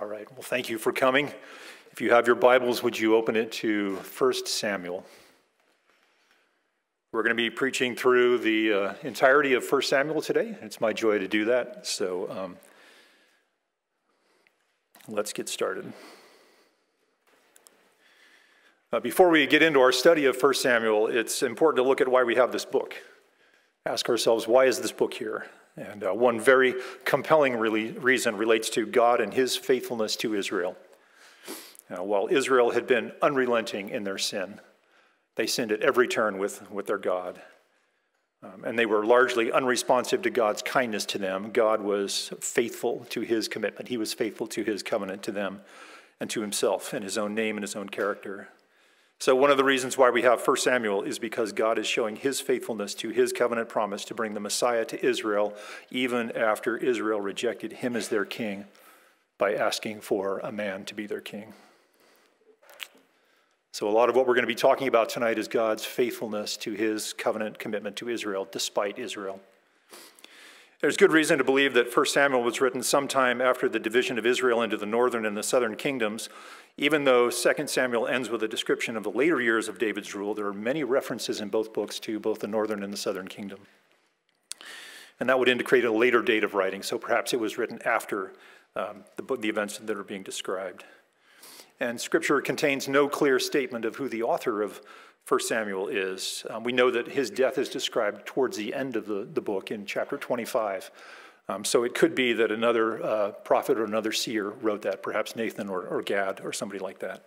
All right, well, thank you for coming. If you have your Bibles, would you open it to 1 Samuel? We're going to be preaching through the uh, entirety of 1 Samuel today. It's my joy to do that. So um, let's get started. Uh, before we get into our study of 1 Samuel, it's important to look at why we have this book. Ask ourselves, why is this book here? And uh, one very compelling really reason relates to God and his faithfulness to Israel. Uh, while Israel had been unrelenting in their sin, they sinned at every turn with, with their God. Um, and they were largely unresponsive to God's kindness to them. God was faithful to his commitment, he was faithful to his covenant to them and to himself in his own name and his own character. So, one of the reasons why we have 1 Samuel is because God is showing his faithfulness to his covenant promise to bring the Messiah to Israel, even after Israel rejected him as their king by asking for a man to be their king. So, a lot of what we're going to be talking about tonight is God's faithfulness to his covenant commitment to Israel, despite Israel. There's good reason to believe that 1 Samuel was written sometime after the division of Israel into the northern and the southern kingdoms. Even though 2 Samuel ends with a description of the later years of David's rule, there are many references in both books to both the northern and the southern kingdom. And that would indicate a later date of writing, so perhaps it was written after um, the, the events that are being described. And scripture contains no clear statement of who the author of 1 Samuel is. Um, we know that his death is described towards the end of the, the book in chapter 25. Um, so it could be that another uh, prophet or another seer wrote that, perhaps Nathan or, or Gad or somebody like that.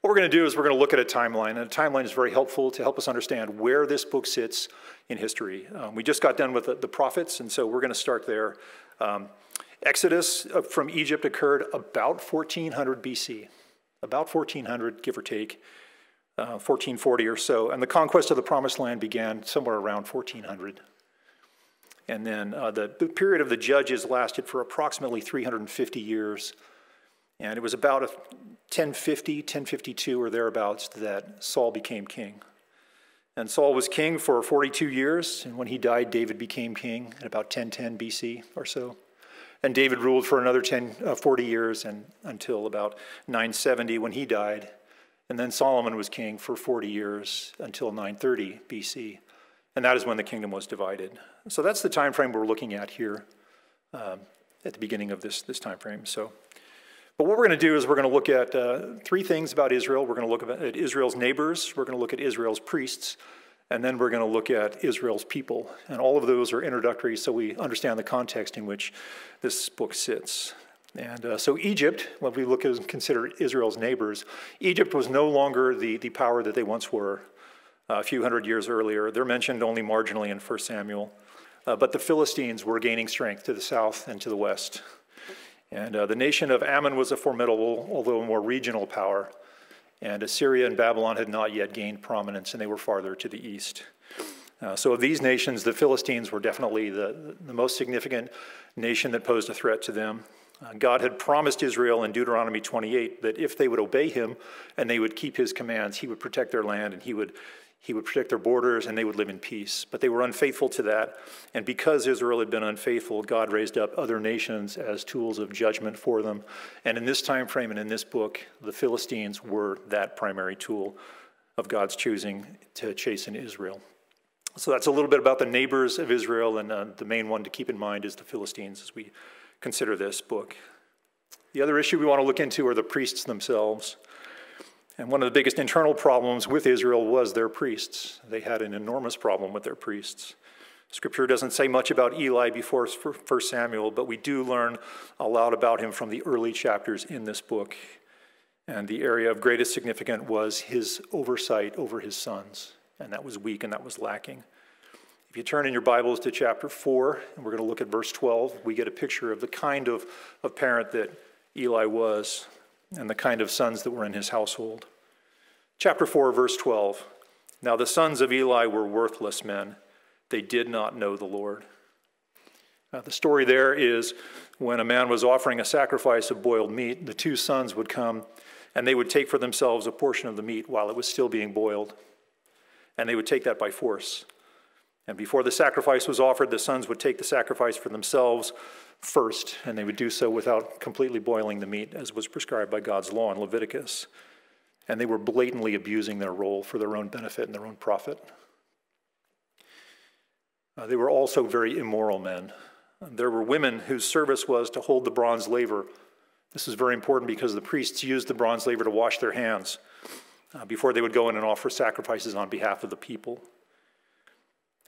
What we're going to do is we're going to look at a timeline, and a timeline is very helpful to help us understand where this book sits in history. Um, we just got done with the, the, prophets, and so we're going to start there. Um, Exodus uh, from Egypt occurred about 1400 BC, about 1400, give or take. 1440 uh, or so, and the conquest of the Promised Land began somewhere around 1400. And then uh, the, the, period of the judges lasted for approximately 350 years. And it was about 1050, 1052 or thereabouts that Saul became king. And Saul was king for 42 years, and when he died, David became king at about 1010 BC or so. And David ruled for another 10, uh, 40 years and until about 970 when he died. And then Solomon was king for 40 years until 930 BC. And that is when the kingdom was divided. So that's the time frame we're looking at here um, at the beginning of this, this time frame. So, but what we're going to do is we're going to look at uh, three things about Israel. We're going to look at Israel's neighbors. We're going to look at Israel's priests. And then we're going to look at Israel's people. And all of those are introductory so we understand the context in which this book sits. And uh, so Egypt, when we look at consider Israel's neighbors, Egypt was no longer the, the power that they once were a few hundred years earlier. They're mentioned only marginally in 1 Samuel. Uh, but the Philistines were gaining strength to the south and to the west. And uh, the nation of Ammon was a formidable, although more regional power. And Assyria and Babylon had not yet gained prominence, and they were farther to the east. Uh, so of these nations, the Philistines were definitely the, the most significant nation that posed a threat to them. Uh, God had promised Israel in Deuteronomy 28 that if they would obey him and they would keep his commands, he would protect their land and he would, he would protect their borders and they would live in peace. But they were unfaithful to that. And because Israel had been unfaithful, God raised up other nations as tools of judgment for them. And in this time frame and in this book, the Philistines were that primary tool of God's choosing to chasten Israel. So that's a little bit about the neighbors of Israel, and uh, the main one to keep in mind is the Philistines as we consider this book. The other issue we want to look into are the priests themselves. And one of the biggest internal problems with Israel was their priests. They had an enormous problem with their priests. Scripture doesn't say much about Eli before 1 Samuel, but we do learn a lot about him from the early chapters in this book. And the area of greatest significance was his oversight over his sons. And that was weak and that was lacking. If you turn in your Bibles to chapter 4, and we're going to look at verse 12, we get a picture of the kind of, of parent that Eli was and the kind of sons that were in his household. Chapter 4, verse 12. Now the sons of Eli were worthless men. They did not know the Lord. Now, the story there is when a man was offering a sacrifice of boiled meat, the two sons would come and they would take for themselves a portion of the meat while it was still being boiled. And they would take that by force. And before the sacrifice was offered, the sons would take the sacrifice for themselves first, and they would do so without completely boiling the meat, as was prescribed by God's law in Leviticus. And they were blatantly abusing their role for their own benefit and their own profit. Uh, they were also very immoral men. There were women whose service was to hold the bronze laver. This is very important because the priests used the bronze laver to wash their hands uh, before they would go in and offer sacrifices on behalf of the people.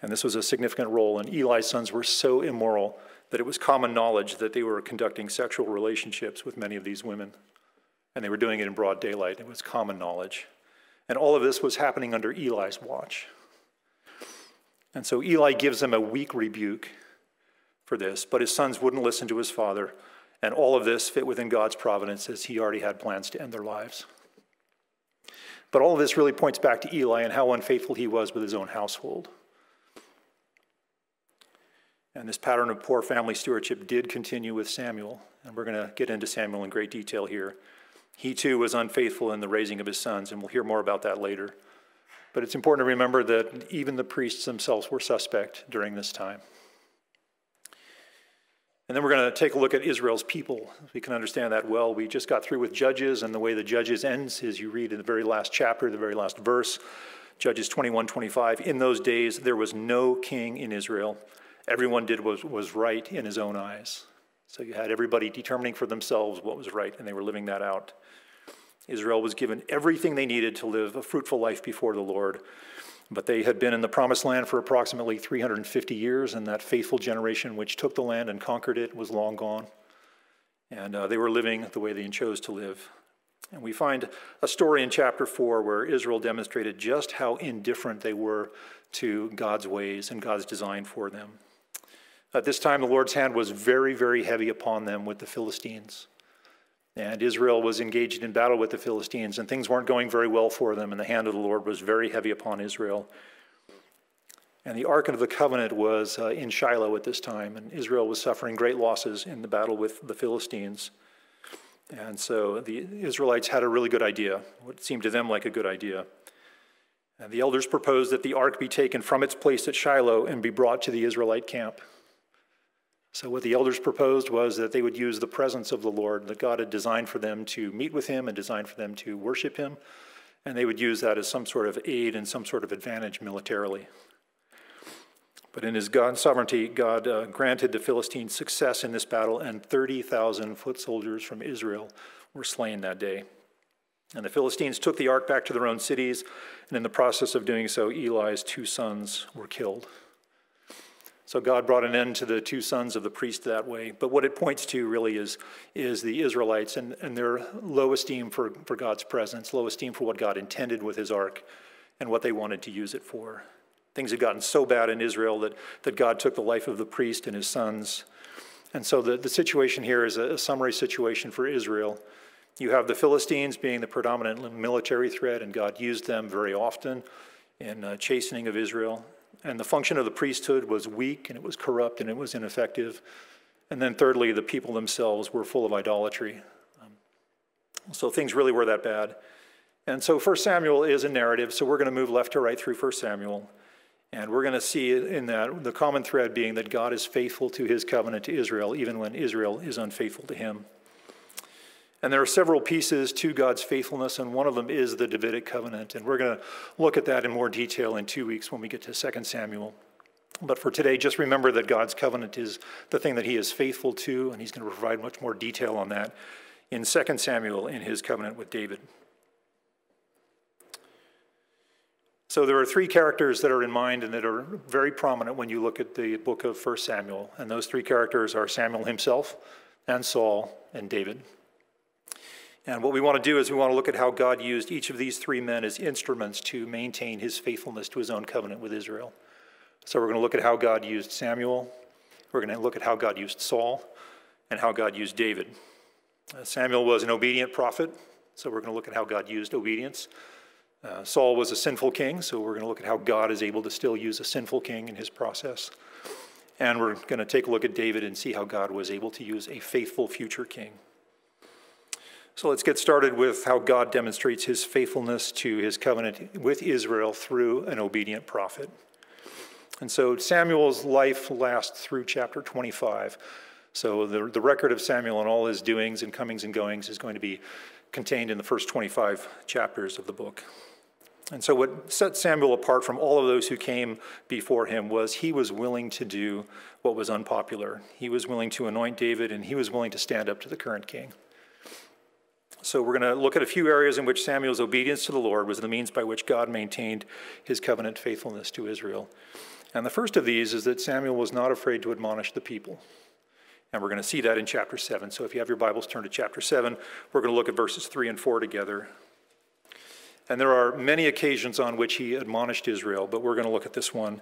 And this was a significant role. And Eli's sons were so immoral that it was common knowledge that they were conducting sexual relationships with many of these women. And they were doing it in broad daylight. It was common knowledge. And all of this was happening under Eli's watch. And so Eli gives them a weak rebuke for this, but his sons wouldn't listen to his father. And all of this fit within God's providence as he already had plans to end their lives. But all of this really points back to Eli and how unfaithful he was with his own household. And this pattern of poor family stewardship did continue with Samuel. And we're going to get into Samuel in great detail here. He too was unfaithful in the raising of his sons, and we'll hear more about that later. But it's important to remember that even the priests themselves were suspect during this time. And then we're going to take a look at Israel's people. We can understand that well. We just got through with Judges, and the way the Judges ends is you read in the very last chapter, the very last verse, Judges 21 25. In those days, there was no king in Israel everyone did was, was right in his own eyes. So you had everybody determining for themselves what was right, and they were living that out. Israel was given everything they needed to live a fruitful life before the Lord. But they had been in the promised land for approximately 350 years, and that faithful generation which took the land and conquered it was long gone. And uh, they were living the way they chose to live. And we find a story in chapter 4 where Israel demonstrated just how indifferent they were to God's ways and God's design for them. At this time, the Lord's hand was very, very heavy upon them with the Philistines. And Israel was engaged in battle with the Philistines, and things weren't going very well for them, and the hand of the Lord was very heavy upon Israel. And the Ark of the Covenant was uh, in Shiloh at this time, and Israel was suffering great losses in the battle with the Philistines. And so the Israelites had a really good idea, what seemed to them like a good idea. And the elders proposed that the ark be taken from its place at Shiloh and be brought to the Israelite camp. So, what the elders proposed was that they would use the presence of the Lord that God had designed for them to meet with Him and designed for them to worship Him, and they would use that as some sort of aid and some sort of advantage militarily. But in His God sovereignty, God uh, granted the Philistines success in this battle, and 30,000 foot soldiers from Israel were slain that day. And the Philistines took the ark back to their own cities, and in the process of doing so, Eli's two sons were killed. So God brought an end to the two sons of the priest that way. But what it points to really is, is the Israelites and, and their low esteem for, for God's presence, low esteem for what God intended with his ark and what they wanted to use it for. Things had gotten so bad in Israel that, that God took the life of the priest and his sons. And so the, the situation here is a, a summary situation for Israel. You have the Philistines being the predominant military threat, and God used them very often in uh, chastening of Israel. And the function of the priesthood was weak and it was corrupt and it was ineffective. And then, thirdly, the people themselves were full of idolatry. Um, so things really were that bad. And so 1 Samuel is a narrative, so we're going to move left to right through 1 Samuel. And we're going to see in that the common thread being that God is faithful to his covenant to Israel, even when Israel is unfaithful to him. And there are several pieces to God's faithfulness, and one of them is the Davidic covenant. And we're going to look at that in more detail in two weeks when we get to 2 Samuel. But for today, just remember that God's covenant is the thing that he is faithful to, and he's going to provide much more detail on that in 2 Samuel in his covenant with David. So there are three characters that are in mind and that are very prominent when you look at the book of 1 Samuel. And those three characters are Samuel himself, and Saul, and David. And what we want to do is we want to look at how God used each of these three men as instruments to maintain his faithfulness to his own covenant with Israel. So we're going to look at how God used Samuel, we're going to look at how God used Saul, and how God used David. Uh, Samuel was an obedient prophet, so we're going to look at how God used obedience. Uh, Saul was a sinful king, so we're going to look at how God is able to still use a sinful king in his process. And we're going to take a look at David and see how God was able to use a faithful future king. So let's get started with how God demonstrates his faithfulness to his covenant with Israel through an obedient prophet. And so Samuel's life lasts through chapter 25. So the, the record of Samuel and all his doings and comings and goings is going to be contained in the first 25 chapters of the book. And so, what set Samuel apart from all of those who came before him was he was willing to do what was unpopular. He was willing to anoint David, and he was willing to stand up to the current king. So, we're going to look at a few areas in which Samuel's obedience to the Lord was the means by which God maintained his covenant faithfulness to Israel. And the first of these is that Samuel was not afraid to admonish the people. And we're going to see that in chapter 7. So if you have your Bibles, turn to chapter 7. We're going to look at verses 3 and 4 together. And there are many occasions on which he admonished Israel, but we're going to look at this one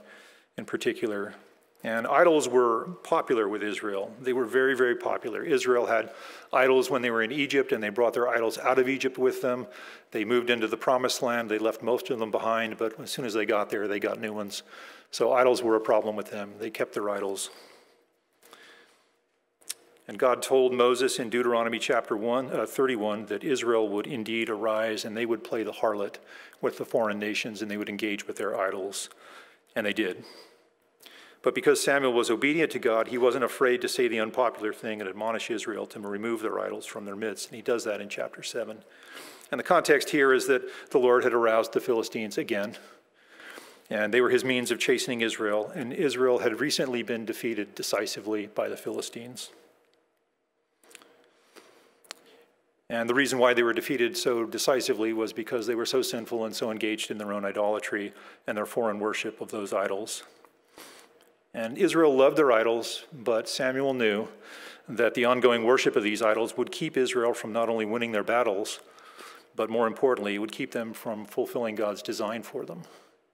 in particular. And idols were popular with Israel. They were very, very popular. Israel had idols when they were in Egypt, and they brought their idols out of Egypt with them. They moved into the promised land. They left most of them behind, but as soon as they got there, they got new ones. So idols were a problem with them. They kept their idols. And God told Moses in Deuteronomy chapter 1, uh, 31 that Israel would indeed arise and they would play the harlot with the foreign nations and they would engage with their idols. And they did. But because Samuel was obedient to God, he wasn't afraid to say the unpopular thing and admonish Israel to remove their idols from their midst. And he does that in chapter 7. And the context here is that the Lord had aroused the Philistines again. And they were his means of chastening Israel. And Israel had recently been defeated decisively by the Philistines. And the reason why they were defeated so decisively was because they were so sinful and so engaged in their own idolatry and their foreign worship of those idols. And Israel loved their idols, but Samuel knew that the ongoing worship of these idols would keep Israel from not only winning their battles, but more importantly, it would keep them from fulfilling God's design for them.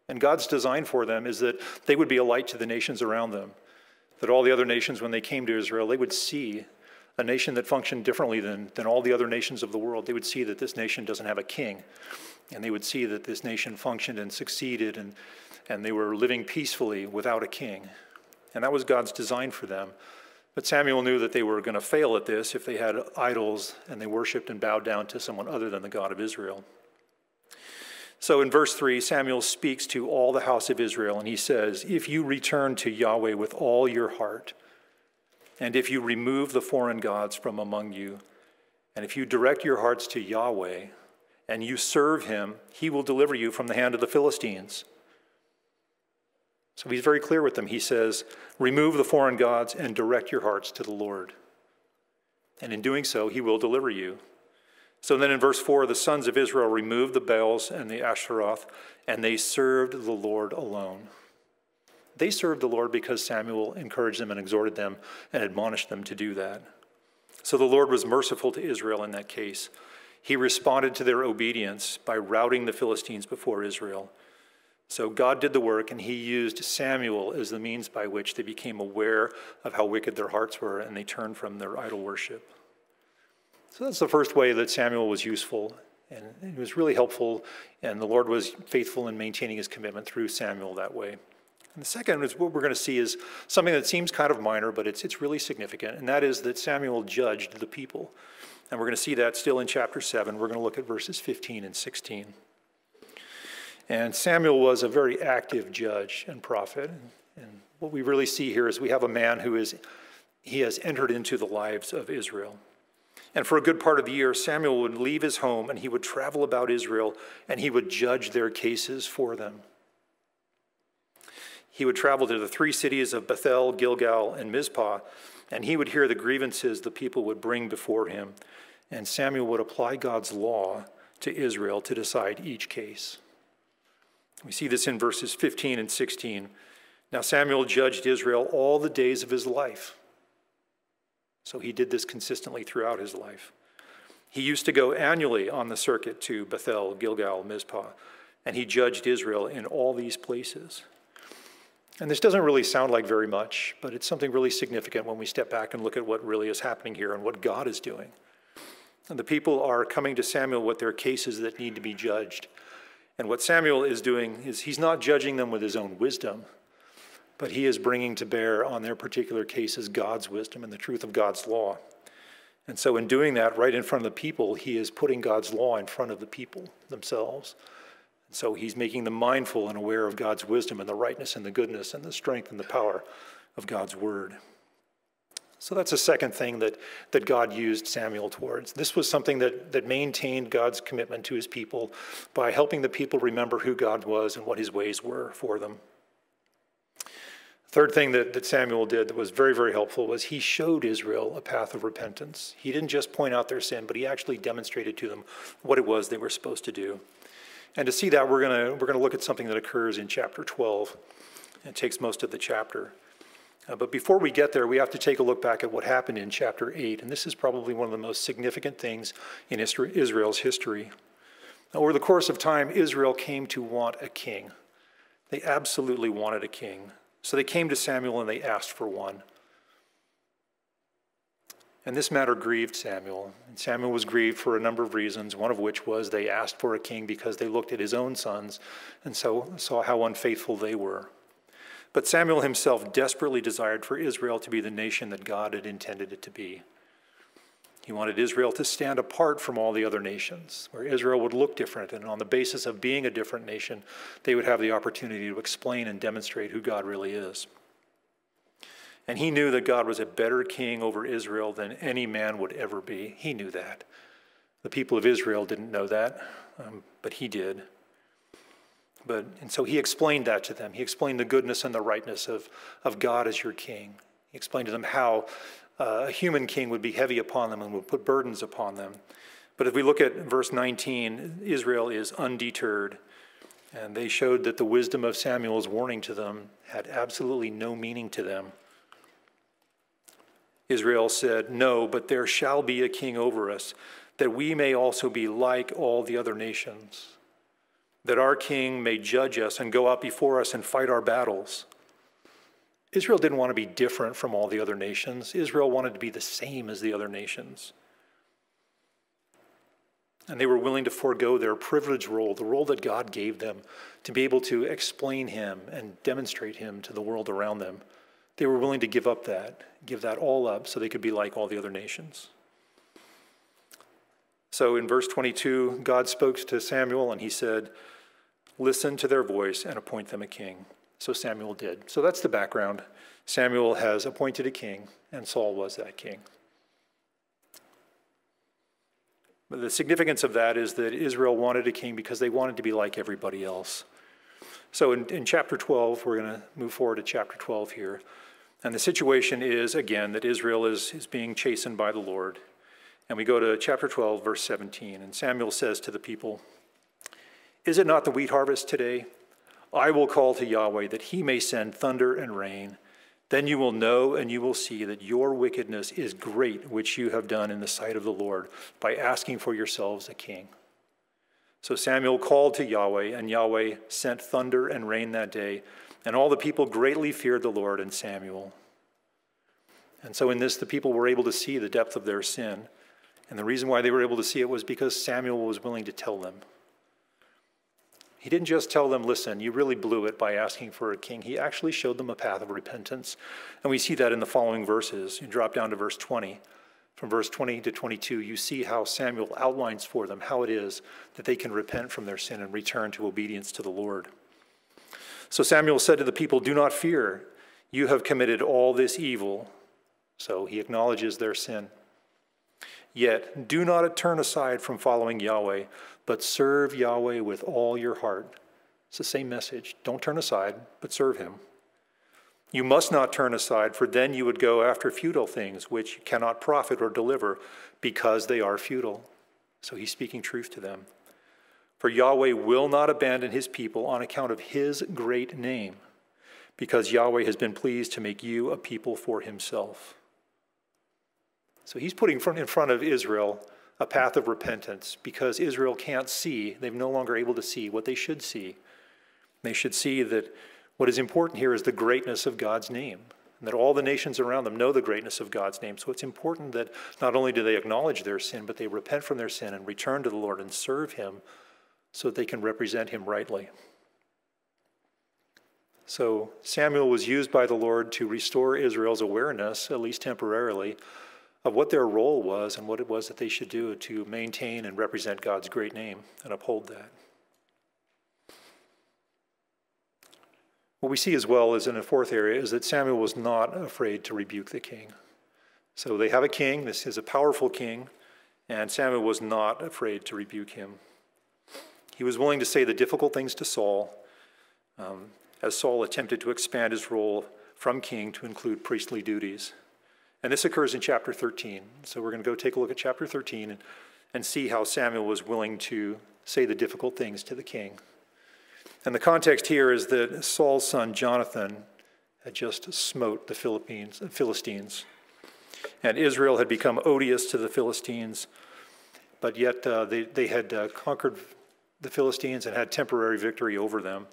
And God's design for them is that they would be a light to the nations around them. That all the other nations, when they came to Israel, they would see a nation that functioned differently than, than all the other nations of the world. They would see that this nation doesn't have a king. And they would see that this nation functioned and succeeded and, and they were living peacefully without a king. And that was God's design for them. But Samuel knew that they were going to fail at this if they had idols and they worshiped and bowed down to someone other than the God of Israel. So in verse 3, Samuel speaks to all the house of Israel, and he says, If you return to Yahweh with all your heart, and if you remove the foreign gods from among you, and if you direct your hearts to Yahweh, and you serve him, he will deliver you from the hand of the Philistines. So he's very clear with them. He says, Remove the foreign gods and direct your hearts to the Lord. And in doing so, he will deliver you. So then in verse 4, the sons of Israel removed the Baals and the Asheroth, and they served the Lord alone. They served the Lord because Samuel encouraged them and exhorted them and admonished them to do that. So the Lord was merciful to Israel in that case. He responded to their obedience by routing the Philistines before Israel. So God did the work, and he used Samuel as the means by which they became aware of how wicked their hearts were, and they turned from their idol worship. So that's the first way that Samuel was useful, and it was really helpful, and the Lord was faithful in maintaining his commitment through Samuel that way. And the second is what we're going to see is something that seems kind of minor, but it's, it's really significant, and that is that Samuel judged the people. And we're going to see that still in chapter 7. We're going to look at verses 15 and 16. And Samuel was a very active judge and prophet. And what we really see here is we have a man who is, he has entered into the lives of Israel. And for a good part of the year, Samuel would leave his home and he would travel about Israel and he would judge their cases for them. He would travel to the three cities of Bethel, Gilgal, and Mizpah, and he would hear the grievances the people would bring before him. And Samuel would apply God's law to Israel to decide each case. We see this in verses 15 and 16. Now, Samuel judged Israel all the days of his life. So he did this consistently throughout his life. He used to go annually on the circuit to Bethel, Gilgal, Mizpah, and he judged Israel in all these places. And this doesn't really sound like very much, but it's something really significant when we step back and look at what really is happening here and what God is doing. And the people are coming to Samuel with their cases that need to be judged. And what Samuel is doing is he's not judging them with his own wisdom, but he is bringing to bear on their particular cases God's wisdom and the truth of God's law. And so, in doing that right in front of the people, he is putting God's law in front of the people themselves. And So he's making them mindful and aware of God's wisdom and the rightness and the goodness and the strength and the power of God's word. So that's a second thing that, that God used Samuel towards. This was something that, that maintained God's commitment to his people by helping the people remember who God was and what his ways were for them. Third thing that, that Samuel did that was very, very helpful was he showed Israel a path of repentance. He didn't just point out their sin, but he actually demonstrated to them what it was they were supposed to do. And to see that, we're going to we're gonna look at something that occurs in chapter 12. It takes most of the chapter. Uh, but before we get there, we have to take a look back at what happened in chapter 8. And this is probably one of the most significant things in Israel's history. Over the course of time, Israel came to want a king. They absolutely wanted a king. So they came to Samuel and they asked for one. And this matter grieved Samuel. And Samuel was grieved for a number of reasons, one of which was they asked for a king because they looked at his own sons and so saw how unfaithful they were. But Samuel himself desperately desired for Israel to be the nation that God had intended it to be. He wanted Israel to stand apart from all the other nations, where Israel would look different, and on the basis of being a different nation, they would have the opportunity to explain and demonstrate who God really is. And he knew that God was a better king over Israel than any man would ever be. He knew that. The people of Israel didn't know that, um, but he did. But, and so he explained that to them. He explained the goodness and the rightness of, of God as your king. He explained to them how uh, a human king would be heavy upon them and would put burdens upon them. But if we look at verse 19, Israel is undeterred. And they showed that the wisdom of Samuel's warning to them had absolutely no meaning to them. Israel said, No, but there shall be a king over us, that we may also be like all the other nations, that our king may judge us and go out before us and fight our battles. Israel didn't want to be different from all the other nations. Israel wanted to be the same as the other nations. And they were willing to forego their privileged role, the role that God gave them, to be able to explain Him and demonstrate Him to the world around them. They were willing to give up that, give that all up so they could be like all the other nations. So in verse 22, God spoke to Samuel and he said, Listen to their voice and appoint them a king. So Samuel did. So that's the background. Samuel has appointed a king, and Saul was that king. But the significance of that is that Israel wanted a king because they wanted to be like everybody else. So in, in chapter 12, we're going to move forward to chapter 12 here. And the situation is, again, that Israel is, is being chastened by the Lord. And we go to chapter 12, verse 17. And Samuel says to the people, Is it not the wheat harvest today? I will call to Yahweh that he may send thunder and rain. Then you will know and you will see that your wickedness is great, which you have done in the sight of the Lord, by asking for yourselves a king. So Samuel called to Yahweh, and Yahweh sent thunder and rain that day and all the people greatly feared the Lord and Samuel. And so, in this, the people were able to see the depth of their sin. And the reason why they were able to see it was because Samuel was willing to tell them. He didn't just tell them, listen, you really blew it by asking for a king. He actually showed them a path of repentance. And we see that in the following verses. You drop down to verse 20. From verse 20 to 22, you see how Samuel outlines for them how it is that they can repent from their sin and return to obedience to the Lord. So Samuel said to the people, Do not fear. You have committed all this evil. So he acknowledges their sin. Yet do not turn aside from following Yahweh, but serve Yahweh with all your heart. It's the same message. Don't turn aside, but serve him. You must not turn aside, for then you would go after futile things which cannot profit or deliver because they are futile. So he's speaking truth to them. For Yahweh will not abandon his people on account of his great name, because Yahweh has been pleased to make you a people for himself. So he's putting in front of Israel a path of repentance because Israel can't see, they're no longer able to see what they should see. They should see that what is important here is the greatness of God's name, and that all the nations around them know the greatness of God's name. So it's important that not only do they acknowledge their sin, but they repent from their sin and return to the Lord and serve him so that they can represent him rightly. So Samuel was used by the Lord to restore Israel's awareness, at least temporarily, of what their role was and what it was that they should do to maintain and represent God's great name and uphold that. What we see as well is in a fourth area is that Samuel was not afraid to rebuke the king. So they have a king, this is a powerful king, and Samuel was not afraid to rebuke him. He was willing to say the difficult things to Saul um, as Saul attempted to expand his role from king to include priestly duties. And this occurs in chapter 13. So we're going to go take a look at chapter 13 and, and see how Samuel was willing to say the difficult things to the king. And the context here is that Saul's son Jonathan had just smote the Philistines. And Israel had become odious to the Philistines, but yet uh, they, they had uh, conquered the Philistines and had temporary victory over them.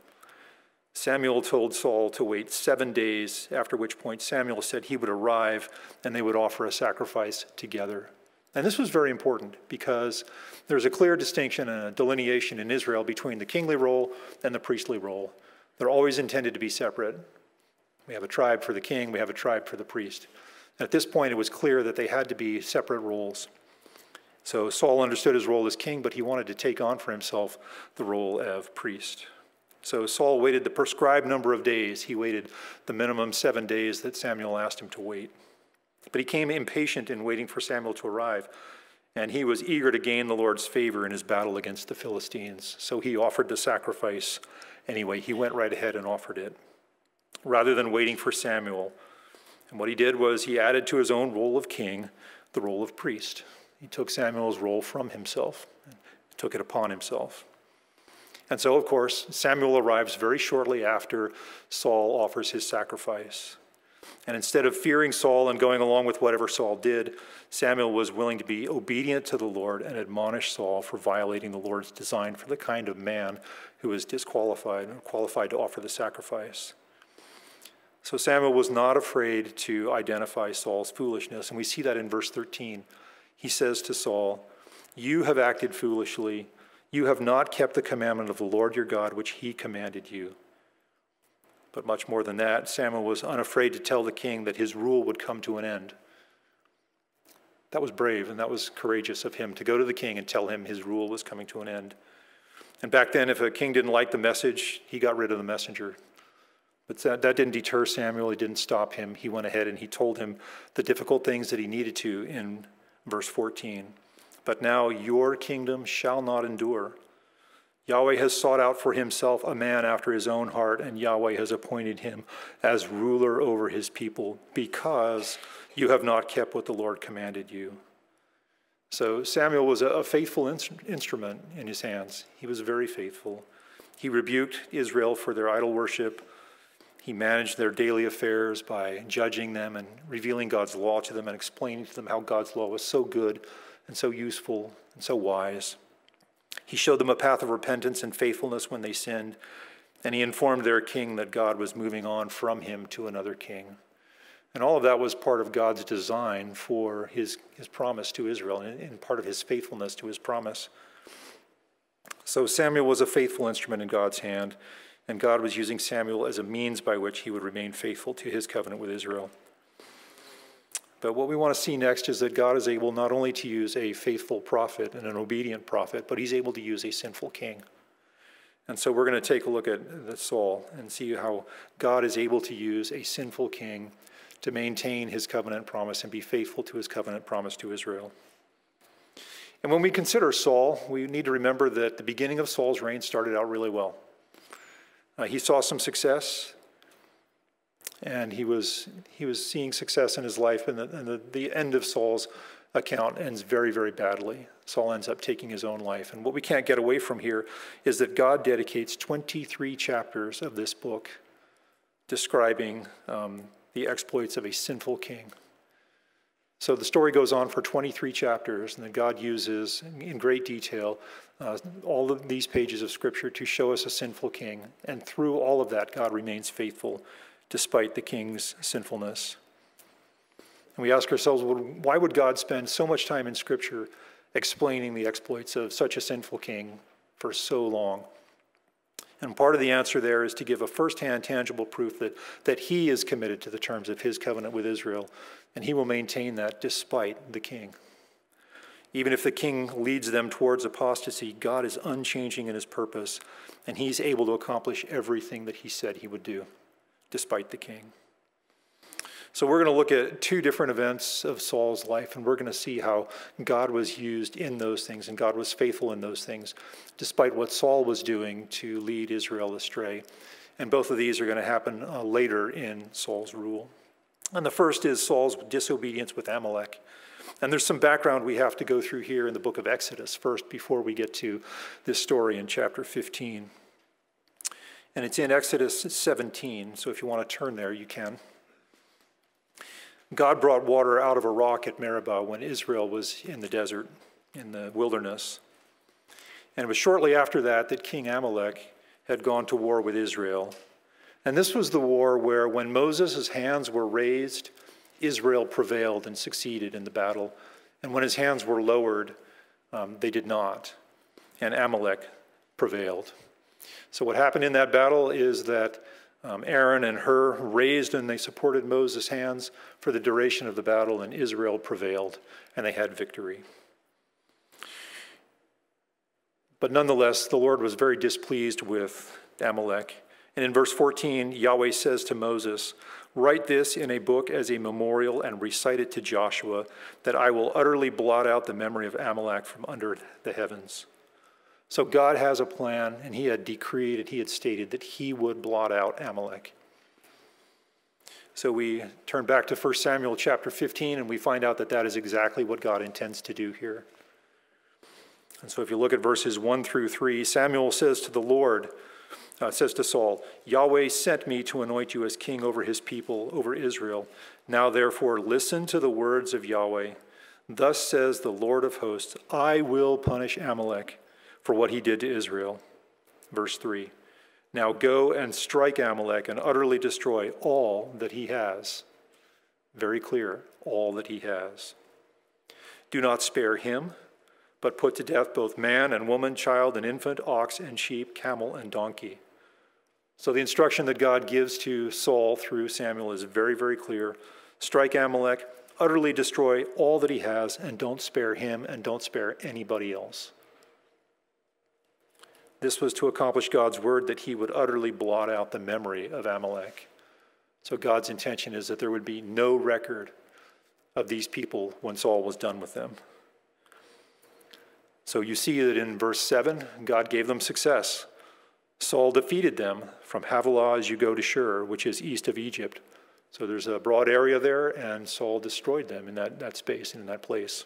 Samuel told Saul to wait seven days, after which point Samuel said he would arrive and they would offer a sacrifice together. And this was very important because there's a clear distinction and a delineation in Israel between the kingly role and the priestly role. They're always intended to be separate. We have a tribe for the king, we have a tribe for the priest. At this point, it was clear that they had to be separate roles. So Saul understood his role as king, but he wanted to take on for himself the role of priest. So Saul waited the prescribed number of days. He waited the minimum seven days that Samuel asked him to wait. But he came impatient in waiting for Samuel to arrive, and he was eager to gain the Lord's favor in his battle against the Philistines. So he offered the sacrifice anyway. He went right ahead and offered it, rather than waiting for Samuel. And what he did was he added to his own role of king the role of priest. He took Samuel's role from himself, and took it upon himself. And so, of course, Samuel arrives very shortly after Saul offers his sacrifice. And instead of fearing Saul and going along with whatever Saul did, Samuel was willing to be obedient to the Lord and admonish Saul for violating the Lord's design for the kind of man who was disqualified and qualified to offer the sacrifice. So Samuel was not afraid to identify Saul's foolishness, and we see that in verse 13. He says to Saul, You have acted foolishly you have not kept the commandment of the Lord your God, which he commanded you. But much more than that, Samuel was unafraid to tell the king that his rule would come to an end. That was brave and that was courageous of him to go to the king and tell him his rule was coming to an end. And back then, if a king didn't like the message, he got rid of the messenger. But that, that didn't deter Samuel, it didn't stop him. He went ahead and he told him the difficult things that he needed to in verse 14. But now your kingdom shall not endure. Yahweh has sought out for himself a man after his own heart, and Yahweh has appointed him as ruler over his people, because you have not kept what the Lord commanded you. So Samuel was a faithful instrument in his hands. He was very faithful. He rebuked Israel for their idol worship. He managed their daily affairs by judging them and revealing God's law to them and explaining to them how God's law was so good and so useful and so wise. He showed them a path of repentance and faithfulness when they sinned, and he informed their king that God was moving on from him to another king. And all of that was part of God's design for his, his promise to Israel and, and part of his faithfulness to his promise. So Samuel was a faithful instrument in God's hand, and God was using Samuel as a means by which he would remain faithful to his covenant with Israel. But what we want to see next is that God is able not only to use a faithful prophet and an obedient prophet, but he's able to use a sinful king. And so we're going to take a look at Saul and see how God is able to use a sinful king to maintain his covenant promise and be faithful to his covenant promise to Israel. And when we consider Saul, we need to remember that the beginning of Saul's reign started out really well. Uh, he saw some success and he was he was seeing success in his life, and, the, and the, the end of Saul's account ends very, very badly. Saul ends up taking his own life. And what we can't get away from here is that God dedicates 23 chapters of this book describing um, the exploits of a sinful king. So the story goes on for 23 chapters, and then God uses in great detail uh, all of these pages of Scripture to show us a sinful king. And through all of that, God remains faithful despite the king's sinfulness. And we ask ourselves, well, why would God spend so much time in Scripture explaining the exploits of such a sinful king for so long? And part of the answer there is to give a firsthand, tangible proof that, that he is committed to the terms of his covenant with Israel, and he will maintain that despite the king. Even if the king leads them towards apostasy, God is unchanging in his purpose, and he's able to accomplish everything that he said he would do. Despite the king. So we're going to look at two different events of Saul's life, and we're going to see how God was used in those things, and God was faithful in those things, despite what Saul was doing to lead Israel astray. And both of these are going to happen uh, later in Saul's rule. And the first is Saul's disobedience with Amalek. And there's some background we have to go through here in the book of Exodus first before we get to this story in chapter 15. And it's in Exodus 17, so if you want to turn there, you can. God brought water out of a rock at Meribah when Israel was in the desert, in the wilderness. And it was shortly after that that King Amalek had gone to war with Israel. And this was the war where, when Moses' hands were raised, Israel prevailed and succeeded in the battle. And when his hands were lowered, um, they did not. And Amalek prevailed. So, what happened in that battle is that um, Aaron and Hur raised and they supported Moses' hands for the duration of the battle, and Israel prevailed and they had victory. But nonetheless, the Lord was very displeased with Amalek. And in verse 14, Yahweh says to Moses, Write this in a book as a memorial and recite it to Joshua, that I will utterly blot out the memory of Amalek from under the heavens. So God has a plan, and he had decreed and he had stated that he would blot out Amalek. So we turn back to 1 Samuel chapter 15, and we find out that that is exactly what God intends to do here. And so if you look at verses 1 through 3, Samuel says to the Lord, uh, says to Saul, Yahweh sent me to anoint you as king over his people, over Israel. Now therefore listen to the words of Yahweh. Thus says the Lord of hosts, I will punish Amalek for what he did to Israel. Verse 3 Now go and strike Amalek and utterly destroy all that he has. Very clear, all that he has. Do not spare him, but put to death both man and woman, child and infant, ox and sheep, camel and donkey. So the instruction that God gives to Saul through Samuel is very, very clear. Strike Amalek, utterly destroy all that he has, and don't spare him and don't spare anybody else. This was to accomplish God's word that he would utterly blot out the memory of Amalek. So God's intention is that there would be no record of these people when Saul was done with them. So you see that in verse 7, God gave them success. Saul defeated them from Havilah as you go to Shur, which is east of Egypt. So there's a broad area there, and Saul destroyed them in that, that space and in that place.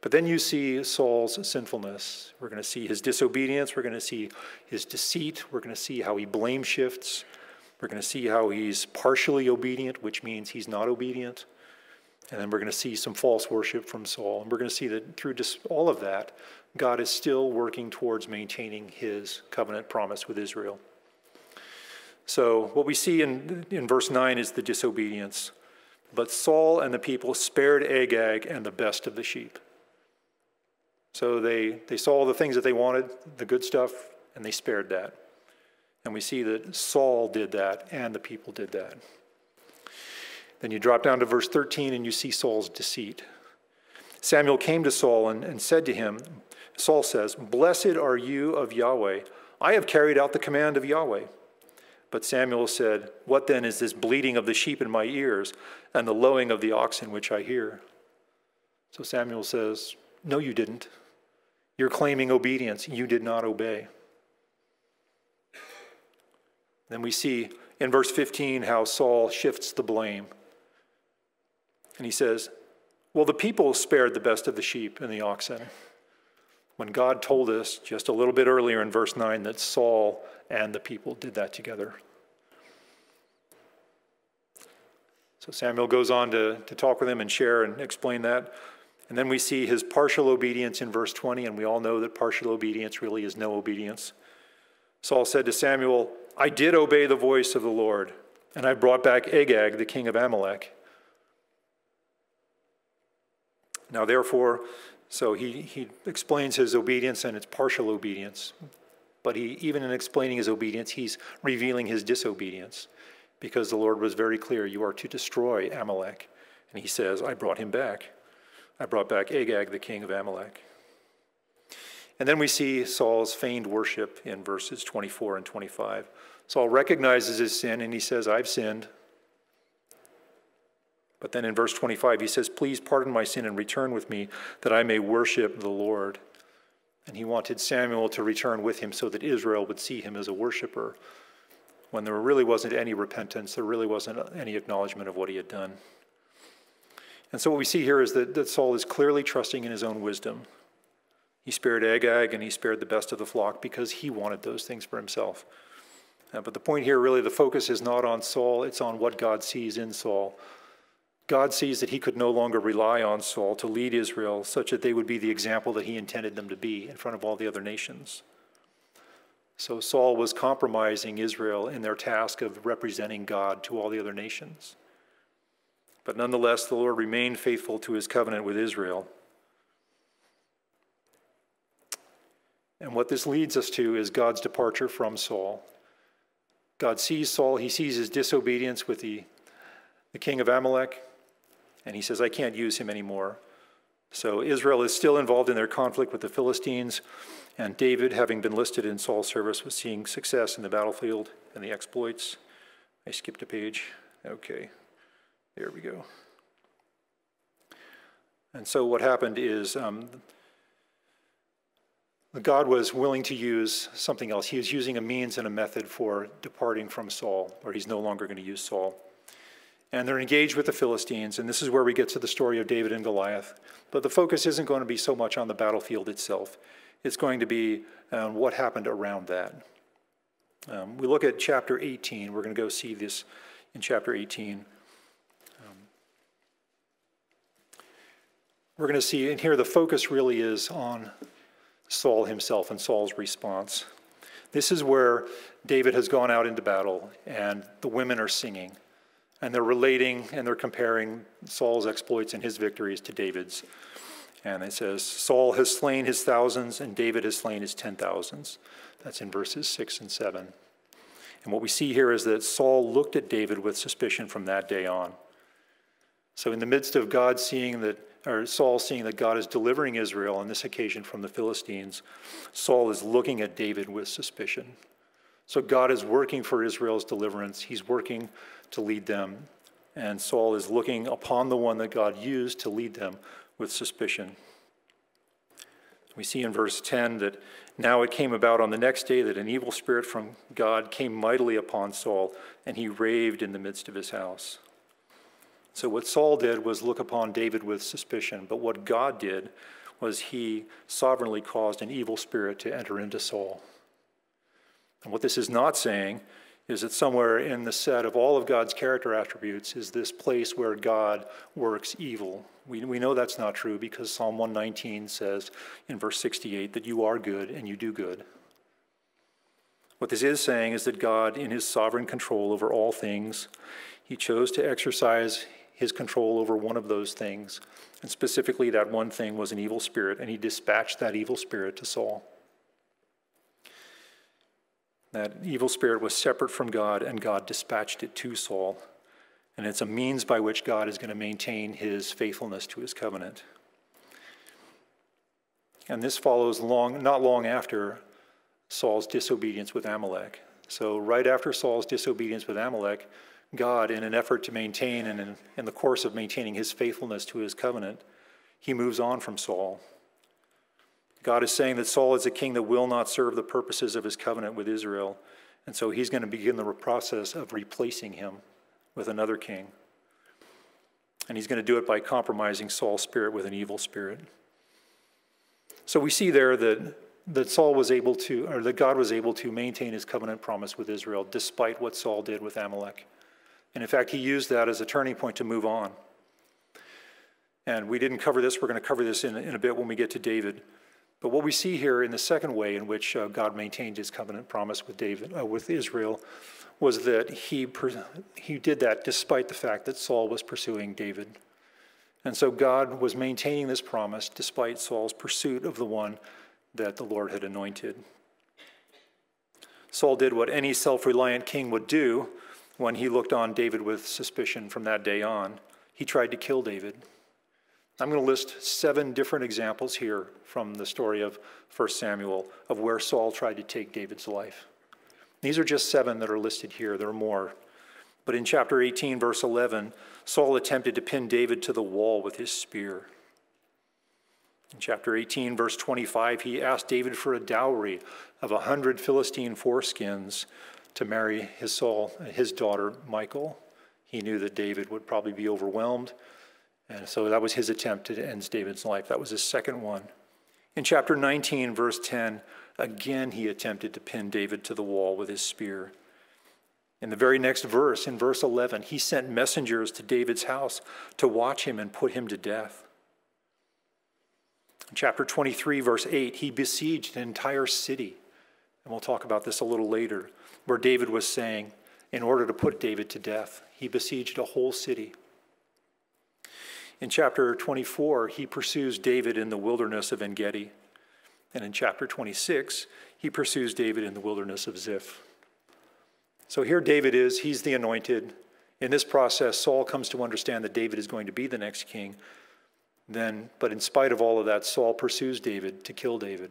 But then you see Saul's sinfulness. We're going to see his disobedience. We're going to see his deceit. We're going to see how he blame shifts. We're going to see how he's partially obedient, which means he's not obedient. And then we're going to see some false worship from Saul. And we're going to see that through all of that, God is still working towards maintaining his covenant promise with Israel. So, what we see in, in verse 9 is the disobedience. But Saul and the people spared Agag and the best of the sheep. So they, they saw the things that they wanted, the good stuff, and they spared that. And we see that Saul did that and the people did that. Then you drop down to verse 13 and you see Saul's deceit. Samuel came to Saul and, and said to him, Saul says, Blessed are you of Yahweh. I have carried out the command of Yahweh. But Samuel said, What then is this bleating of the sheep in my ears and the lowing of the oxen which I hear? So Samuel says, No, you didn't. You're claiming obedience. You did not obey. Then we see in verse 15 how Saul shifts the blame. And he says, Well, the people spared the best of the sheep and the oxen. When God told us just a little bit earlier in verse 9 that Saul and the people did that together. So Samuel goes on to, to talk with him and share and explain that. And then we see his partial obedience in verse 20, and we all know that partial obedience really is no obedience. Saul said to Samuel, I did obey the voice of the Lord, and I brought back Agag, the king of Amalek. Now, therefore, so he, he explains his obedience and it's partial obedience. But he, even in explaining his obedience, he's revealing his disobedience because the Lord was very clear you are to destroy Amalek. And he says, I brought him back. I brought back Agag, the king of Amalek. And then we see Saul's feigned worship in verses 24 and 25. Saul recognizes his sin and he says, I've sinned. But then in verse 25, he says, Please pardon my sin and return with me that I may worship the Lord. And he wanted Samuel to return with him so that Israel would see him as a worshiper when there really wasn't any repentance, there really wasn't any acknowledgement of what he had done. And so what we see here is that, that Saul is clearly trusting in his own wisdom. He spared Agag and he spared the best of the flock because he wanted those things for himself. Uh, but the point here, really, the focus is not on Saul, it's on what God sees in Saul. God sees that he could no longer rely on Saul to lead Israel such that they would be the example that he intended them to be in front of all the other nations. So Saul was compromising Israel in their task of representing God to all the other nations. But nonetheless, the Lord remained faithful to his covenant with Israel. And what this leads us to is God's departure from Saul. God sees Saul, he sees his disobedience with the, the king of Amalek, and he says, I can't use him anymore. So Israel is still involved in their conflict with the Philistines, and David, having been listed in Saul's service, was seeing success in the battlefield and the exploits. I skipped a page. Okay, there we go. And so what happened is um, God was willing to use something else. He was using a means and a method for departing from Saul, or he's no longer going to use Saul. And they're engaged with the Philistines, and this is where we get to the story of David and Goliath. But the focus isn't going to be so much on the battlefield itself, it's going to be um, what happened around that. Um, we look at chapter 18. We're going to go see this in chapter 18. We're going to see, and here the focus really is on Saul himself and Saul's response. This is where David has gone out into battle and the women are singing and they're relating and they're comparing Saul's exploits and his victories to David's. And it says, Saul has slain his thousands and David has slain his ten thousands. That's in verses six and seven. And what we see here is that Saul looked at David with suspicion from that day on. So, in the midst of God seeing that or Saul seeing that God is delivering Israel on this occasion from the Philistines, Saul is looking at David with suspicion. So God is working for Israel's deliverance. He's working to lead them. And Saul is looking upon the one that God used to lead them with suspicion. We see in verse 10 that now it came about on the next day that an evil spirit from God came mightily upon Saul, and he raved in the midst of his house. So, what Saul did was look upon David with suspicion, but what God did was he sovereignly caused an evil spirit to enter into Saul. And what this is not saying is that somewhere in the set of all of God's character attributes is this place where God works evil. We, we know that's not true because Psalm 119 says in verse 68 that you are good and you do good. What this is saying is that God, in his sovereign control over all things, he chose to exercise his control over one of those things. And specifically, that one thing was an evil spirit, and he dispatched that evil spirit to Saul. That evil spirit was separate from God, and God dispatched it to Saul. And it's a means by which God is going to maintain his faithfulness to his covenant. And this follows long, not long after Saul's disobedience with Amalek. So, right after Saul's disobedience with Amalek, God, in an effort to maintain and in, in the course of maintaining his faithfulness to his covenant, he moves on from Saul. God is saying that Saul is a king that will not serve the purposes of his covenant with Israel. And so he's going to begin the process of replacing him with another king. And he's going to do it by compromising Saul's spirit with an evil spirit. So we see there that, that Saul was able to, or that God was able to maintain his covenant promise with Israel despite what Saul did with Amalek. And in fact, he used that as a turning point to move on. And we didn't cover this. We're going to cover this in, in a bit when we get to David. But what we see here in the second way in which uh, God maintained his covenant promise with David, uh, with Israel, was that he, he did that despite the fact that Saul was pursuing David. And so God was maintaining this promise despite Saul's pursuit of the one that the Lord had anointed. Saul did what any self reliant king would do when he looked on David with suspicion from that day on. He tried to kill David. I'm going to list seven different examples here from the story of 1 Samuel of where Saul tried to take David's life. These are just seven that are listed here. There are more. But in chapter 18, verse 11, Saul attempted to pin David to the wall with his spear. In chapter 18, verse 25, he asked David for a dowry of a hundred Philistine foreskins to marry his his daughter Michal. He knew that David would probably be overwhelmed, and so that was his attempt to end David's life. That was his second one. In chapter 19, verse 10, again he attempted to pin David to the wall with his spear. In the very next verse, in verse 11, he sent messengers to David's house to watch him and put him to death. In chapter 23, verse 8, he besieged an entire city. And we'll talk about this a little later, where David was saying, in order to put David to death, he besieged a whole city. In chapter 24, he pursues David in the wilderness of En Gedi. And in chapter 26, he pursues David in the wilderness of Ziph. So here David is, he's the anointed. In this process, Saul comes to understand that David is going to be the next king. Then, but in spite of all of that, Saul pursues David to kill David.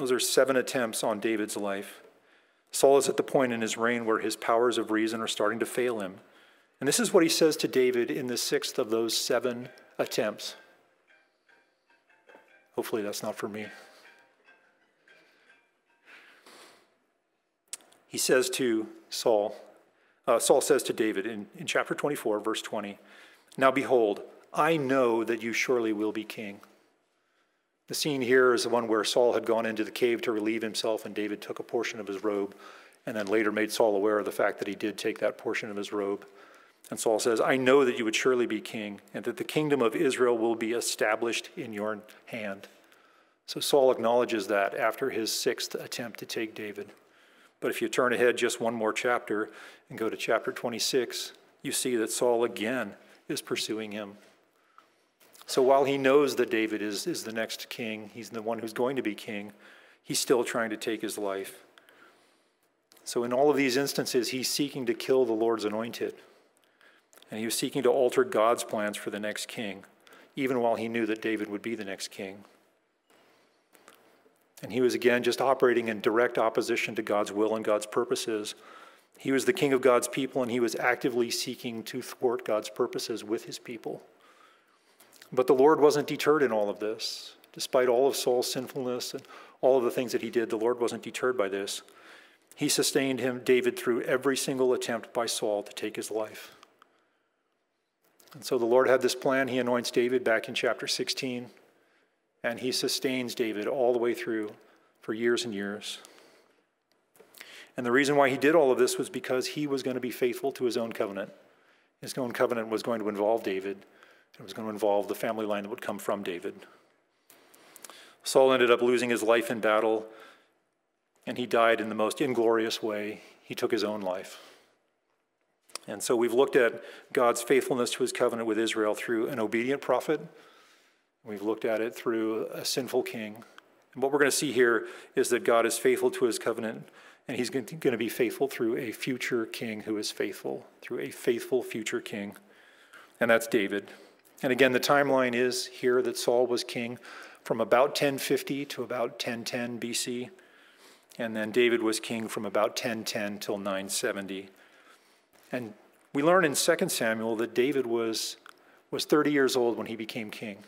Those are seven attempts on David's life. Saul is at the point in his reign where his powers of reason are starting to fail him. And this is what he says to David in the sixth of those seven attempts. Hopefully, that's not for me. He says to Saul, uh, Saul says to David in, in chapter 24, verse 20, Now behold, I know that you surely will be king. The scene here is the one where Saul had gone into the cave to relieve himself, and David took a portion of his robe, and then later made Saul aware of the fact that he did take that portion of his robe. And Saul says, I know that you would surely be king, and that the kingdom of Israel will be established in your hand. So Saul acknowledges that after his sixth attempt to take David. But if you turn ahead just one more chapter and go to chapter 26, you see that Saul again is pursuing him. So while he knows that David is, is the next king, he's the one who's going to be king, he's still trying to take his life. So in all of these instances, he's seeking to kill the Lord's anointed. And he was seeking to alter God's plans for the next king, even while he knew that David would be the next king. And he was again just operating in direct opposition to God's will and God's purposes. He was the king of God's people, and he was actively seeking to thwart God's purposes with his people. But the Lord wasn't deterred in all of this. Despite all of Saul's sinfulness and all of the things that he did, the Lord wasn't deterred by this. He sustained him, David, through every single attempt by Saul to take his life. And so the Lord had this plan. He anoints David back in chapter 16, and he sustains David all the way through for years and years. And the reason why he did all of this was because he was going to be faithful to his own covenant. His own covenant was going to involve David, it was going to involve the family line that would come from David. Saul ended up losing his life in battle, and he died in the most inglorious way. He took his own life. And so we've looked at God's faithfulness to his covenant with Israel through an obedient prophet. We've looked at it through a sinful king. And what we're going to see here is that God is faithful to his covenant, and he's going to be faithful through a future king who is faithful, through a faithful future king. And that's David. And again, the timeline is here that Saul was king from about 1050 to about 1010 BC. And then David was king from about 1010 till 970. And we learn in 2 Samuel that David was, was 30 years old when he became king.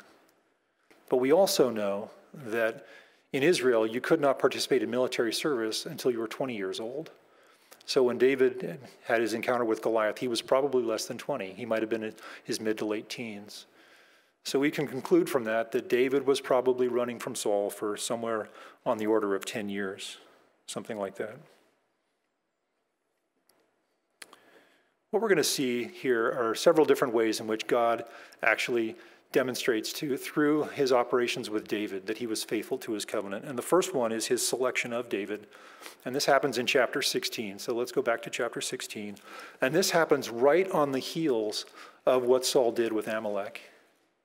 But we also know that in Israel, you could not participate in military service until you were 20 years old. So when David had his encounter with Goliath, he was probably less than 20. He might have been in his mid to late teens. So we can conclude from that that David was probably running from Saul for somewhere on the order of 10 years, something like that. What we're going to see here are several different ways in which God actually demonstrates to through his operations with David that he was faithful to his covenant. And the first one is his selection of David. And this happens in chapter 16. So let's go back to chapter 16. And this happens right on the heels of what Saul did with Amalek,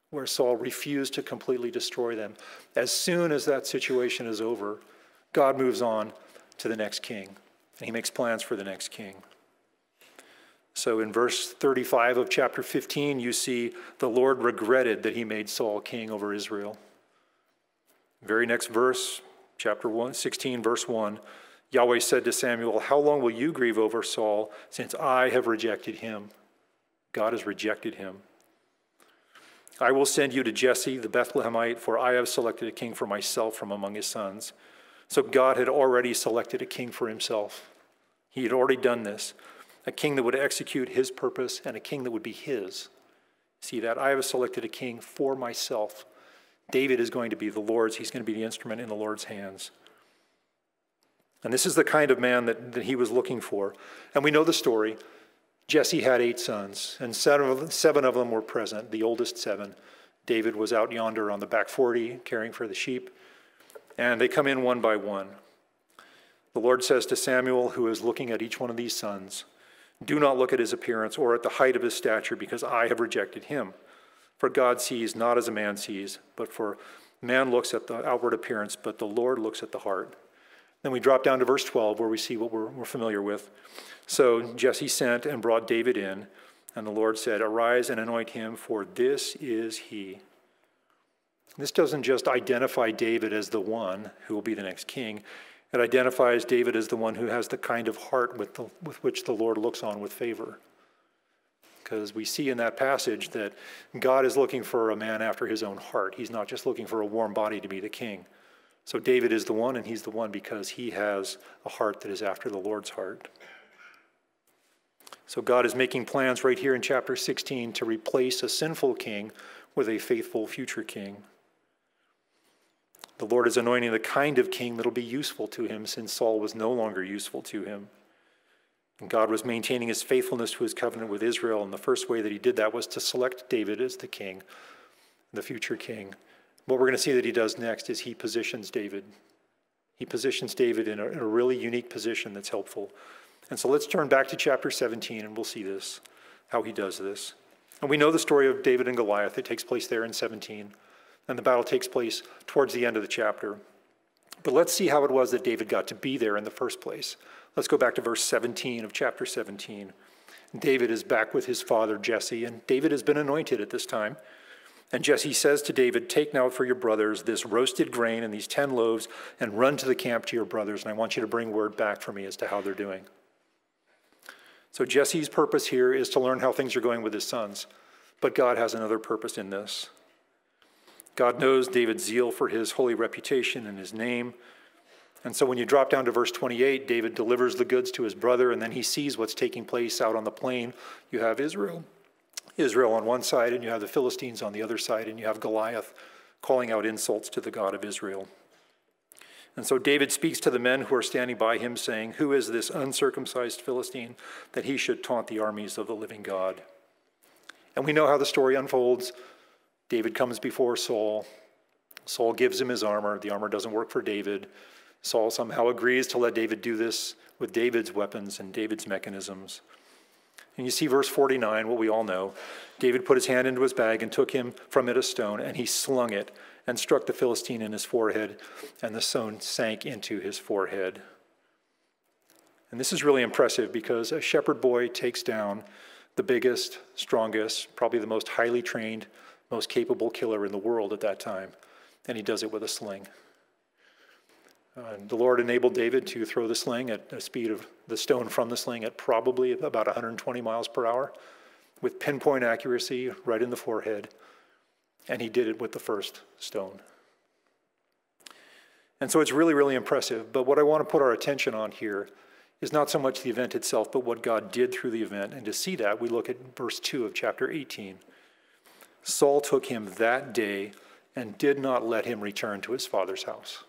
where Saul refused to completely destroy them. As soon as that situation is over, God moves on to the next king, and he makes plans for the next king. So in verse 35 of chapter 15, you see the Lord regretted that he made Saul king over Israel. Very next verse, chapter 1, 16, verse 1, Yahweh said to Samuel, How long will you grieve over Saul, since I have rejected him? God has rejected him. I will send you to Jesse the Bethlehemite, for I have selected a king for myself from among his sons. So God had already selected a king for himself. He had already done this a king that would execute his purpose and a king that would be his. See that? I have selected a king for myself. David is going to be the Lord's, he's going to be the instrument in the Lord's hands. And this is the kind of man that, that he was looking for. And we know the story. Jesse had eight sons, and seven of, them, seven of them were present, the oldest seven. David was out yonder on the back 40 caring for the sheep. And they come in one by one. The Lord says to Samuel, who is looking at each one of these sons, Do not look at his appearance or at the height of his stature, because I have rejected him. For God sees not as a man sees, but for man looks at the outward appearance, but the Lord looks at the heart. Then we drop down to verse 12 where we see what we're, we're familiar with. So Jesse sent and brought David in, and the Lord said, Arise and anoint him, for this is he. This doesn't just identify David as the one who will be the next king. It identifies David as the one who has the kind of heart with, the, with which the Lord looks on with favor. Because we see in that passage that God is looking for a man after his own heart. He's not just looking for a warm body to be the king. So David is the one, and he's the one because he has a heart that is after the Lord's heart. So God is making plans right here in chapter 16 to replace a sinful king with a faithful future king. The Lord is anointing the kind of king that'll be useful to him since Saul was no longer useful to him. And God was maintaining his faithfulness to his covenant with Israel, and the first way that he did that was to select David as the king, the future king. What we're going to see that he does next is he positions David. He positions David in a, in a really unique position that's helpful. And so let's turn back to chapter 17 and we'll see this, how he does this. And we know the story of David and Goliath. It takes place there in 17. And the battle takes place towards the end of the chapter. But let's see how it was that David got to be there in the first place. Let's go back to verse 17 of chapter 17. David is back with his father Jesse, and David has been anointed at this time. And Jesse says to David, Take now for your brothers this roasted grain and these 10 loaves, and run to the camp to your brothers, and I want you to bring word back for me as to how they're doing. So Jesse's purpose here is to learn how things are going with his sons, but God has another purpose in this. God knows David's zeal for his holy reputation and his name. And so when you drop down to verse 28, David delivers the goods to his brother, and then he sees what's taking place out on the plain. You have Israel Israel on one side, and you have the Philistines on the other side, and you have Goliath calling out insults to the God of Israel. And so David speaks to the men who are standing by him, saying, Who is this uncircumcised Philistine that he should taunt the armies of the living God? And we know how the story unfolds. David comes before Saul. Saul gives him his armor. The armor doesn't work for David. Saul somehow agrees to let David do this with David's weapons and David's mechanisms. And you see verse 49, what we all know. David put his hand into his bag and took him from it a stone, and he slung it and struck the Philistine in his forehead, and the stone sank into his forehead. And this is really impressive because a shepherd boy takes down the biggest, strongest, probably the most highly trained, most capable killer in the world at that time, and he does it with a sling. Uh, the Lord enabled David to throw the sling at a speed of the stone from the sling at probably about 120 miles per hour with pinpoint accuracy right in the forehead. And he did it with the first stone. And so it's really, really impressive. But what I want to put our attention on here is not so much the event itself, but what God did through the event. And to see that, we look at verse 2 of chapter 18. Saul took him that day and did not let him return to his father's house.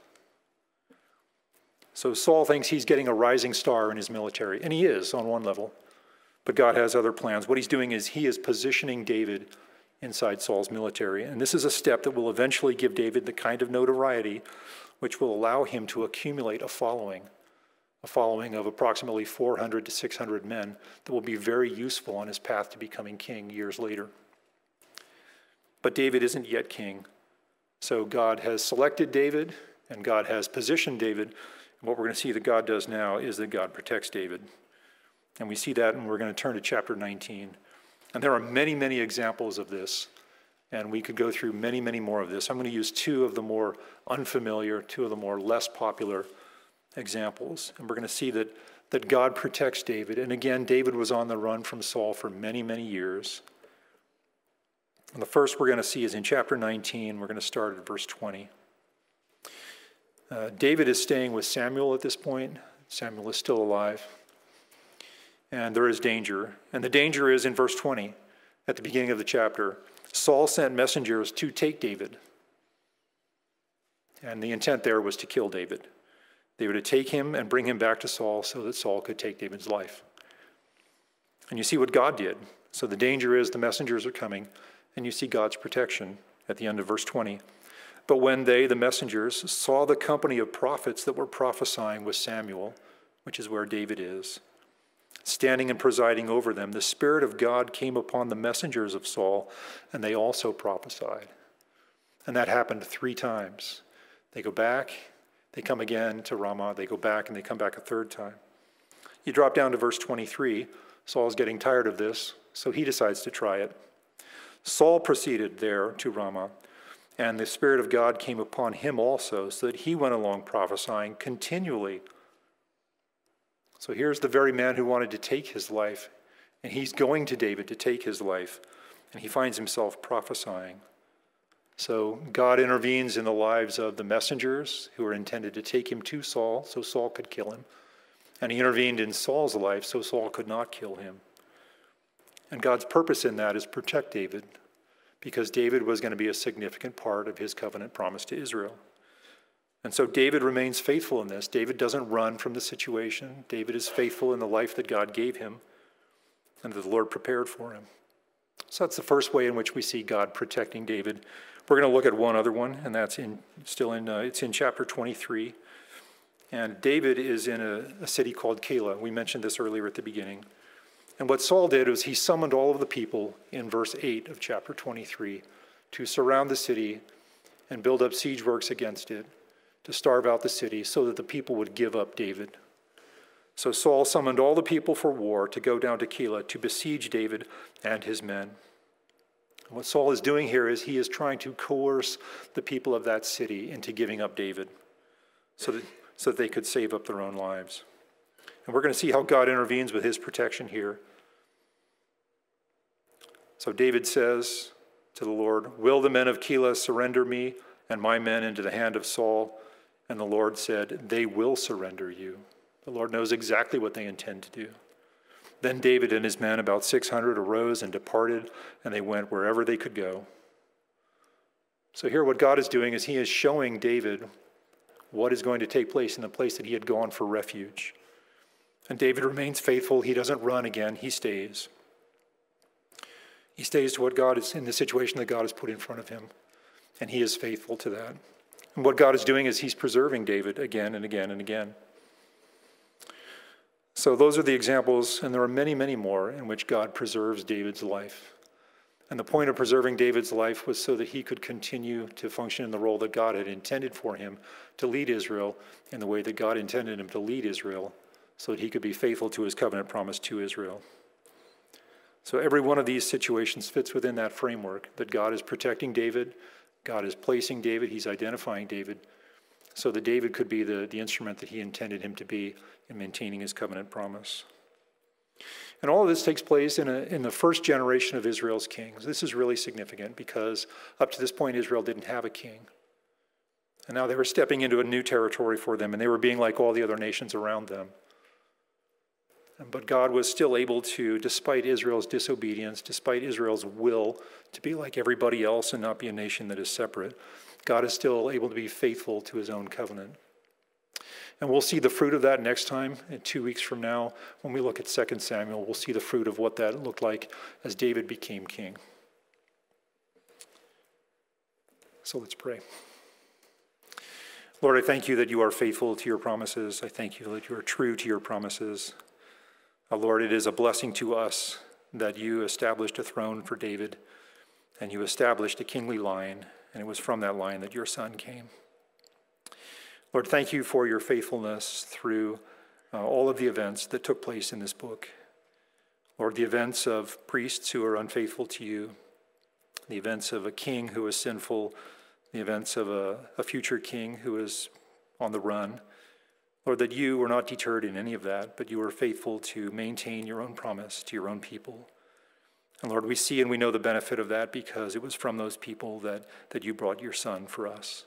So Saul thinks he's getting a rising star in his military, and he is on one level. But God has other plans. What he's doing is he is positioning David inside Saul's military. And this is a step that will eventually give David the kind of notoriety which will allow him to accumulate a following, a following of approximately 400 to 600 men that will be very useful on his path to becoming king years later. But David isn't yet king. So God has selected David, and God has positioned David And what we're going to see that God does now is that God protects David. And we see that, and we're going to turn to chapter 19. And there are many, many examples of this And we could go through many, many more of this. I'm going to use two of the more unfamiliar, two of the more less popular examples. And we're going to see that, that God protects David. And again, David was on the run from Saul for many, many years. And the first we're going to see is in chapter 19. We're going to start at verse 20. Uh, David is staying with Samuel at this point. Samuel is still alive. And there is danger. And the danger is in verse 20 at the beginning of the chapter. Saul sent messengers to take David. And the intent there was to kill David. They were to take him and bring him back to Saul so that Saul could take David's life. And you see what God did. So the danger is the messengers are coming, and you see God's protection at the end of verse 20. But when they, the messengers, saw the company of prophets that were prophesying with Samuel, which is where David is, standing and presiding over them, the Spirit of God came upon the messengers of Saul, and they also prophesied. And that happened three times. They go back, they come again to Ramah, they go back, and they come back a third time. You drop down to verse 23. Saul's getting tired of this, so he decides to try it. Saul proceeded there to Ramah, and the Spirit of God came upon him also, so that he went along prophesying continually so here's the very man who wanted to take his life, and he's going to David to take his life, and he finds himself prophesying. So God intervenes in the lives of the messengers who are intended to take him to Saul so Saul could kill him. And he intervened in Saul's life so Saul could not kill him. And God's purpose in that is protect David because David was going to be a significant part of his covenant promise to Israel. And so David remains faithful in this. David doesn't run from the situation. David is faithful in the life that God gave him and that the Lord prepared for him. So that's the first way in which we see God protecting David. We're going to look at one other one, and that's in still in uh, it's in chapter 23. And David is in a, a city called Keilah. We mentioned this earlier at the beginning. And what Saul did was he summoned all of the people in verse 8 of chapter 23 to surround the city and build up siege works against it to starve out the city so that the people would give up David. So Saul summoned all the people for war to go down to Keilah to besiege David and his men. What Saul is doing here is he is trying to coerce the people of that city into giving up David so that, so that they could save up their own lives. And we're going to see how God intervenes with his protection here. So David says to the Lord, Will the men of Keilah surrender me and my men into the hand of Saul? And the Lord said, They will surrender you. The Lord knows exactly what they intend to do. Then David and his men, about 600, arose and departed, and they went wherever they could go. So, here what God is doing is He is showing David what is going to take place in the place that he had gone for refuge. And David remains faithful. He doesn't run again, he stays. He stays to what God is in the situation that God has put in front of him, and he is faithful to that. And what God is doing is He's preserving David again and again and again. So, those are the examples, and there are many, many more in which God preserves David's life. And the point of preserving David's life was so that he could continue to function in the role that God had intended for him to lead Israel in the way that God intended him to lead Israel, so that he could be faithful to his covenant promise to Israel. So, every one of these situations fits within that framework that God is protecting David God is placing David, he's identifying David, so that David could be the, the instrument that he intended him to be in maintaining his covenant promise. And all of this takes place in, a, in the first generation of Israel's kings. This is really significant because up to this point, Israel didn't have a king. And now they were stepping into a new territory for them, and they were being like all the other nations around them. But God was still able to, despite Israel's disobedience, despite Israel's will to be like everybody else and not be a nation that is separate, God is still able to be faithful to his own covenant. And we'll see the fruit of that next time, in two weeks from now, when we look at 2 Samuel. We'll see the fruit of what that looked like as David became king. So let's pray. Lord, I thank you that you are faithful to your promises. I thank you that you are true to your promises. Uh, Lord, it is a blessing to us that you established a throne for David and you established a kingly line, and it was from that line that your son came. Lord, thank you for your faithfulness through uh, all of the events that took place in this book. Lord, the events of priests who are unfaithful to you, the events of a king who is sinful, the events of a, a future king who is on the run. Lord, that you were not deterred in any of that, but you were faithful to maintain your own promise to your own people. And Lord, we see and we know the benefit of that because it was from those people that, that you brought your Son for us.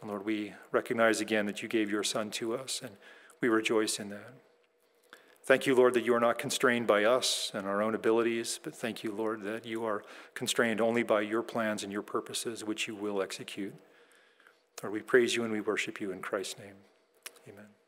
And Lord, we recognize again that you gave your Son to us, and we rejoice in that. Thank you, Lord, that you are not constrained by us and our own abilities, but thank you, Lord, that you are constrained only by your plans and your purposes, which you will execute. Lord, we praise you and we worship you in Christ's name. Amen.